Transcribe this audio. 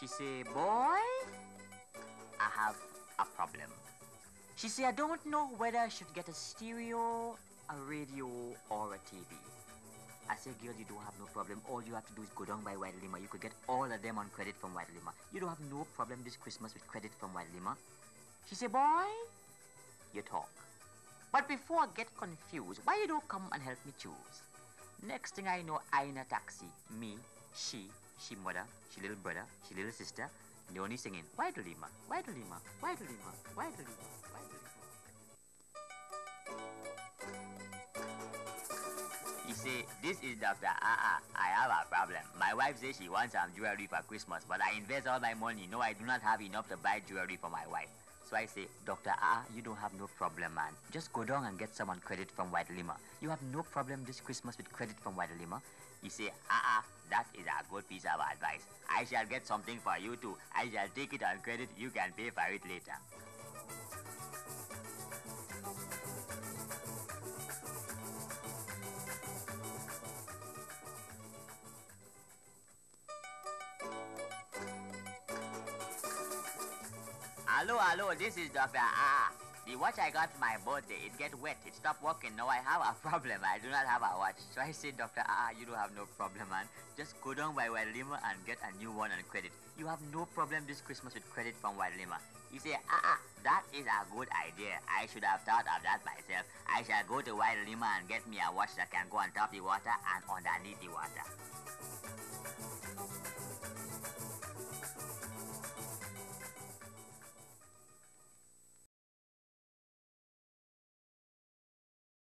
She say, boy, I have a problem. She say, I don't know whether I should get a stereo, a radio, or a TV. I say, girl, you don't have no problem. All you have to do is go down by Y De Lima. You could get all of them on credit from Y De Lima. You don't have no problem this Christmas with credit from Y De Lima. She say, boy, you talk. But before I get confused, why you don't come and help me choose? Next thing I know, I in a taxi. Me, she, she mother, she little brother, she little sister. The only singing, Y De Lima, Why Y De Lima, Y De Lima, Y De Lima, Y De Lima. He say, this is Dr. Ah ah I have a problem. My wife says she wants some jewelry for Christmas, but I invest all my money. No, I do not have enough to buy jewelry for my wife. So I say, Dr. Ah, you don't have no problem, man. Just go down and get someone credit from Y De Lima. You have no problem this Christmas with credit from White Lima. He say, ah, ah, that is a good piece of advice. I shall get something for you too. I shall take it on credit. You can pay for it later. Hello, hello, this is Dr. Ah. The watch I got for my birthday, it get wet. It stop working. Now I have a problem. I do not have a watch. So I say, Dr. Ah, you don't have no problem, man. Just go down by Y De Lima and get a new one on credit. You have no problem this Christmas with credit from Y De Lima. He said, ah, that is a good idea. I should have thought of that myself. I shall go to Y De Lima and get me a watch that can go on top the water and underneath the water.